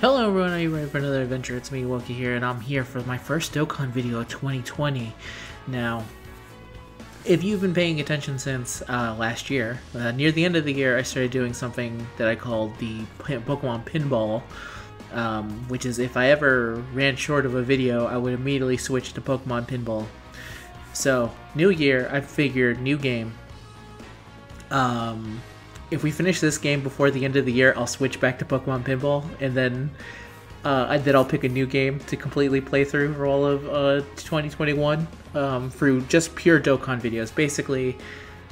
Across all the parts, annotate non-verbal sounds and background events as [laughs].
Hello everyone, are you ready for another adventure? It's me, Wokey here, and I'm here for my first Dokkan video of 2020. Now, if you've been paying attention since uh, last year, uh, near the end of the year I started doing something that I called the Pokemon Pinball, um, which is if I ever ran short of a video, I would immediately switch to Pokemon Pinball. So, new year, I figured, new game. Um, if we finish this game before the end of the year, I'll switch back to Pokemon Pinball, and then uh, then I'll pick a new game to completely play through for all of uh, 2021 um, through just pure Dokkan videos. Basically,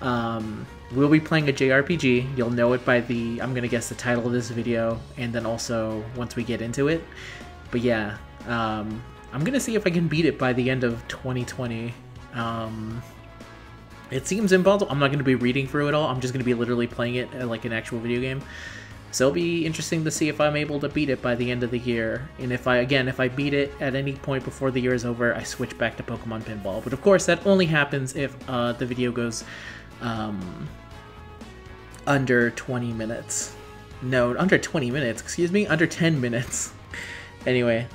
um, we'll be playing a JRPG. You'll know it by the, I'm to guess the title of this video, and then also once we get into it. But yeah, um, I'm to see if I can beat it by the end of 2020. Um, it seems impossible. I'm not going to be reading through it all. I'm just going to be literally playing it uh, like an actual video game. So it'll be interesting to see if I'm able to beat it by the end of the year. And if I, again, if I beat it at any point before the year is over, I switch back to Pokemon Pinball. But of course, that only happens if uh, the video goes um, under 20 minutes. No, under 20 minutes, excuse me, under 10 minutes. [laughs] anyway,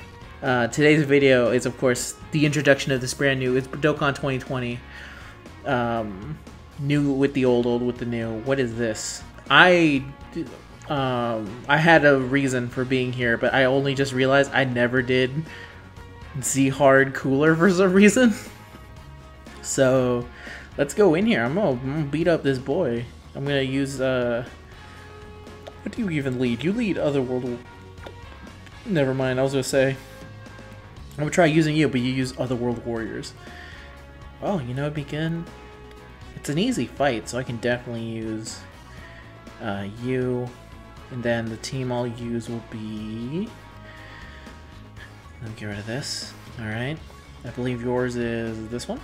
uh, today's video is, of course, the introduction of this brand new, it's Dokkan 2020 um, new with the old, old with the new. What is this? I um, I had a reason for being here, but I only just realized I never did Z hard cooler [laughs] for some reason. So let's go in here. I'm gonna, I'm gonna beat up this boy. I'm gonna use uh. What do you even lead? You lead Otherworld. Never mind. I was gonna say. I'm gonna try using you, but you use Otherworld Warriors. Oh, you know, it'd be good. It's an easy fight, so I can definitely use uh, you. And then the team I'll use will be... Let me get rid of this. Alright. I believe yours is this one?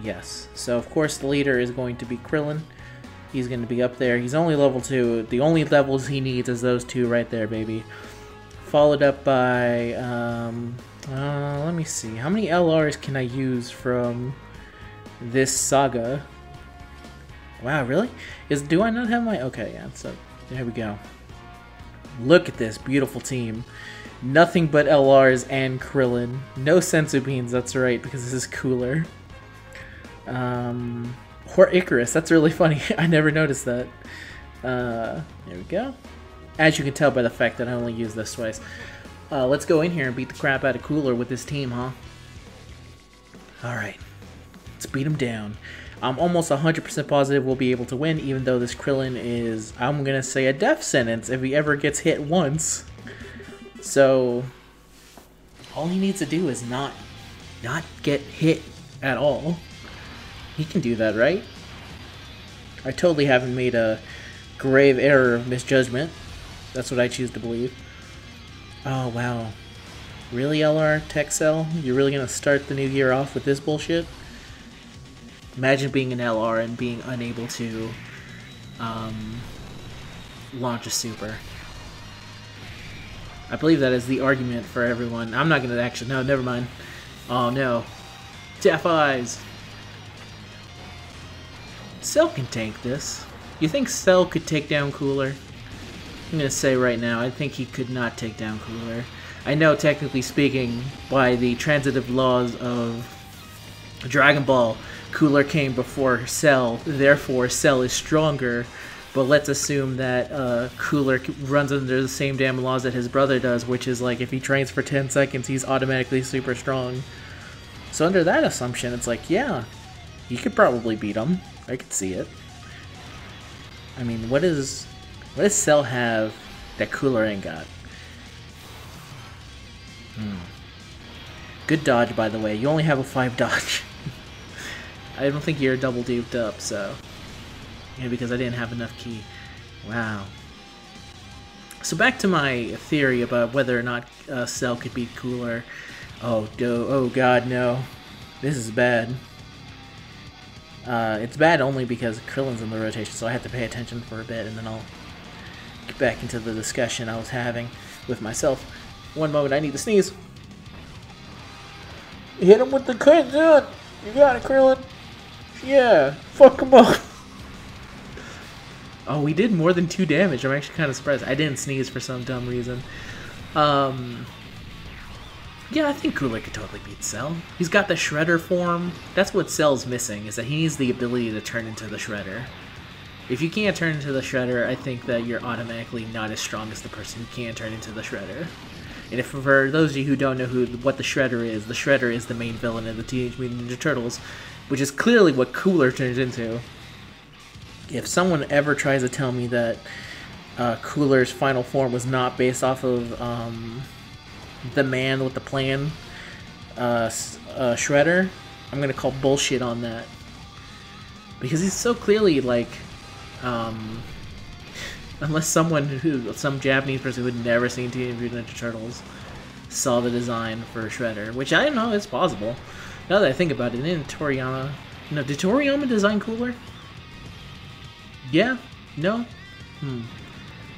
Yes. So, of course, the leader is going to be Krillin. He's going to be up there. He's only level 2. The only levels he needs is those two right there, baby. Followed up by... Um, uh, let me see. How many LRs can I use from this saga? Wow, really? Is Do I not have my... Okay, yeah, so there we go. Look at this beautiful team. Nothing but LRs and Krillin. No Senzu Beans, that's right, because this is cooler. Um, or Icarus, that's really [laughs] funny. I never noticed that. Uh, there we go. As you can tell by the fact that I only used this twice. Uh, let's go in here and beat the crap out of Cooler with this team, huh? Alright. Let's beat him down. I'm almost 100% positive we'll be able to win, even though this Krillin is, I'm going to say, a death sentence if he ever gets hit once. So, all he needs to do is not, not get hit at all. He can do that, right? I totally haven't made a grave error of misjudgment. That's what I choose to believe. Oh, wow. Really, LR Texel? You're really gonna start the new year off with this bullshit? Imagine being an LR and being unable to um, launch a super. I believe that is the argument for everyone. I'm not gonna actually. No, never mind. Oh no. Deaf eyes! Cell can tank this. You think Cell could take down Cooler? I'm going to say right now, I think he could not take down Cooler. I know, technically speaking, by the transitive laws of Dragon Ball, Cooler came before Cell, therefore Cell is stronger, but let's assume that uh, Cooler runs under the same damn laws that his brother does, which is like if he trains for 10 seconds, he's automatically super strong. So under that assumption, it's like, yeah, you could probably beat him. I could see it. I mean, what is what does Cell have that Cooler ain't got? Hmm. Good dodge, by the way. You only have a 5 [laughs] dodge. I don't think you're double duped up, so... Yeah, because I didn't have enough key. Wow. So back to my theory about whether or not uh, Cell could beat Cooler. Oh, do oh god, no. This is bad. Uh, it's bad only because Krillin's in the rotation, so I have to pay attention for a bit, and then I'll get back into the discussion I was having with myself. One moment, I need to sneeze. Hit him with the cut, dude. You got it, Krillin. Yeah, fuck him up. [laughs] Oh, we did more than two damage. I'm actually kind of surprised. I didn't sneeze for some dumb reason. Um, yeah, I think Cooler could totally beat Cell. He's got the Shredder form. That's what Cell's missing, is that he needs the ability to turn into the Shredder. If you can't turn into the Shredder, I think that you're automatically not as strong as the person who can turn into the Shredder. And if for those of you who don't know who what the Shredder is, the Shredder is the main villain in the Teenage Mutant Ninja Turtles, which is clearly what Cooler turns into. If someone ever tries to tell me that uh, Cooler's final form was not based off of um, the man with the plan, uh, uh, Shredder, I'm gonna call bullshit on that because he's so clearly like, um, unless someone who some Japanese person who had never seen Teenage Mutant Ninja Turtles saw the design for Shredder, which I don't know, it's possible. Now that I think about it, didn't Toriyama, no, did Toriyama design Cooler? Yeah, no, hmm.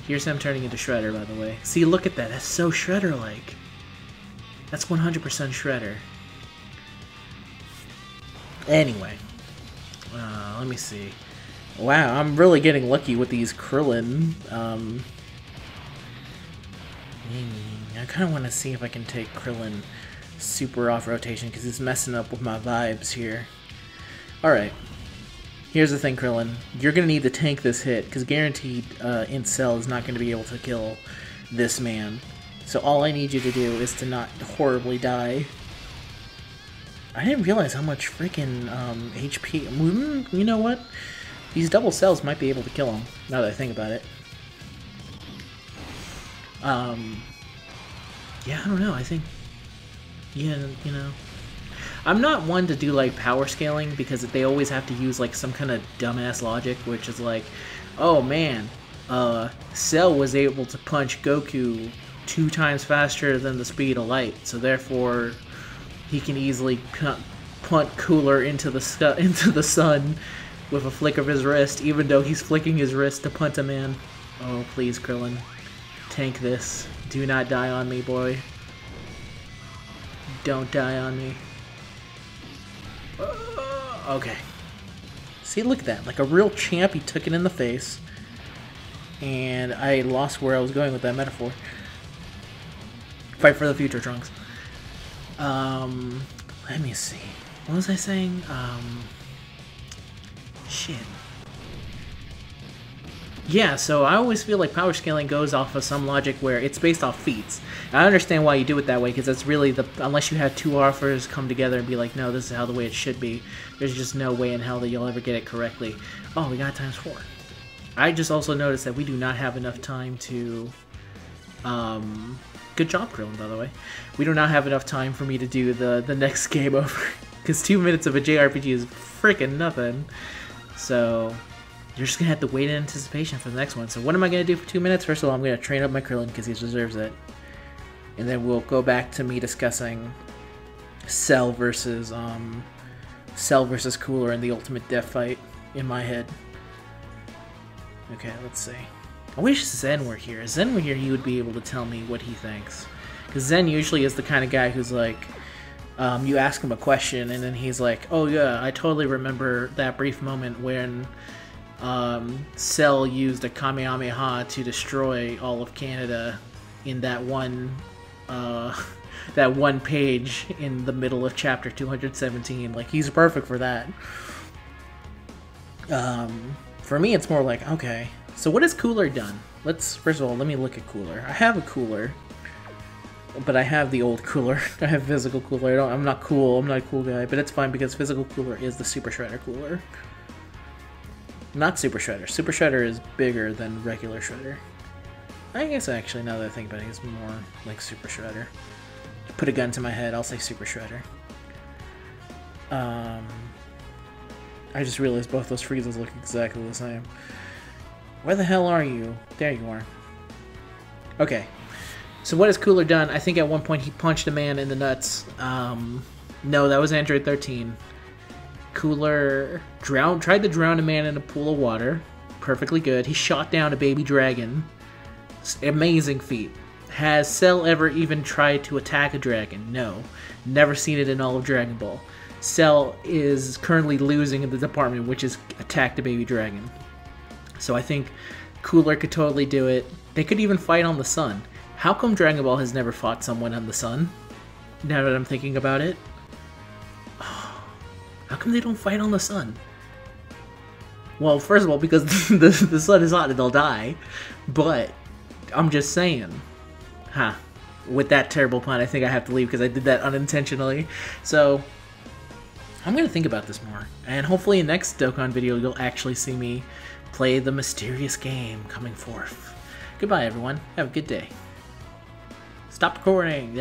Here's him turning into Shredder, by the way. See, look at that. That's so Shredder-like. That's 100% Shredder. Anyway. Uh, let me see. Wow, I'm really getting lucky with these Krillin. Um, I kind of want to see if I can take Krillin super off rotation because he's messing up with my vibes here. Alright. Here's the thing, Krillin. You're going to need to tank this hit because guaranteed uh, Incel is not going to be able to kill this man. So all I need you to do is to not horribly die. I didn't realize how much freaking um, HP... Mm, you know what? These double cells might be able to kill him, now that I think about it. Um, yeah, I don't know. I think, yeah, you know. I'm not one to do like power scaling because they always have to use like some kind of dumbass logic, which is like, oh man, uh, Cell was able to punch Goku two times faster than the speed of light, so therefore he can easily punt Cooler into the [laughs] into the sun with a flick of his wrist, even though he's flicking his wrist to punt a man. Oh, please, Krillin. Tank this. Do not die on me, boy. Don't die on me. Uh, okay. See, look at that. Like a real champ, he took it in the face. And I lost where I was going with that metaphor. Fight for the future, Trunks. Um, let me see. What was I saying? Um, shit. Yeah, so I always feel like power scaling goes off of some logic where it's based off feats. I understand why you do it that way because that's really the unless you have two offers come together and be like, no, this is how the way it should be. There's just no way in hell that you'll ever get it correctly. Oh, we got times four. I just also noticed that we do not have enough time to. Um, good job, Krillin, by the way. We do not have enough time for me to do the the next [laughs] game over because two minutes of a JRPG is freaking nothing. So you're just gonna have to wait in anticipation for the next one. So what am I gonna do for two minutes? First of all, I'm gonna train up my Krillin because he deserves it, and then we'll go back to me discussing Cell versus um, Cell versus Cooler in the ultimate death fight in my head. Okay, let's see. I wish Zen were here. If Zen were here, he would be able to tell me what he thinks. Because Zen usually is the kind of guy who's like, um, you ask him a question, and then he's like, "Oh yeah, I totally remember that brief moment when." um, Cell used a Kamehameha to destroy all of Canada in that one uh, [laughs] that one page in the middle of chapter 217. Like he's perfect for that. Um, for me, it's more like okay. So what has Cooler done? Let's first of all let me look at Cooler. I have a Cooler, but I have the old Cooler. [laughs] I have physical Cooler. I am not cool. I'm not a cool guy, but it's fine because physical Cooler is the Super Shredder Cooler. Not Super Shredder. Super Shredder is bigger than regular Shredder. I guess actually, now that I think about it, it's more like Super Shredder. Put a gun to my head, I'll say Super Shredder. Um, I just realized both those Friezas look exactly the same. Where the hell are you? There you are. Okay. So what has Cooler done? I think at one point he punched a man in the nuts. Um, no, that was Android 13. Cooler drowned, tried to drown a man in a pool of water. Perfectly good. He shot down a baby dragon. Amazing feat. Has Cell ever even tried to attack a dragon? No. Never seen it in all of Dragon Ball. Cell is currently losing in the department, which is attack the baby dragon. So I think Cooler could totally do it. They could even fight on the sun. How come Dragon Ball has never fought someone on the sun? Now that I'm thinking about it. [sighs] How come they don't fight on the sun? Well, first of all, because [laughs] the, the sun is hot and they'll die. But, I'm just saying. Huh. With that terrible pun, I think I have to leave because I did that unintentionally. So, I'm going to think about this more. And hopefully in next Dokkan video, you'll actually see me play the mysterious game coming forth. Goodbye, everyone. Have a good day. Stop recording.